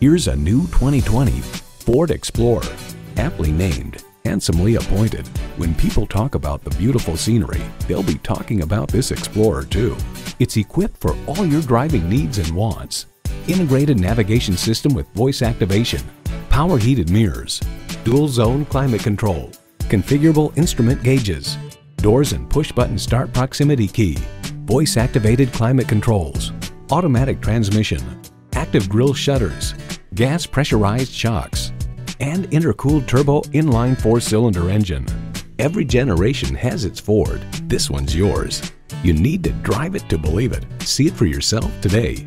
Here's a new 2020 Ford Explorer, aptly named, handsomely appointed. When people talk about the beautiful scenery, they'll be talking about this Explorer too. It's equipped for all your driving needs and wants. Integrated navigation system with voice activation, power heated mirrors, dual zone climate control, configurable instrument gauges, doors and push button start proximity key, voice activated climate controls, automatic transmission, active grille shutters, gas pressurized shocks, and intercooled turbo inline four-cylinder engine. Every generation has its Ford. This one's yours. You need to drive it to believe it. See it for yourself today.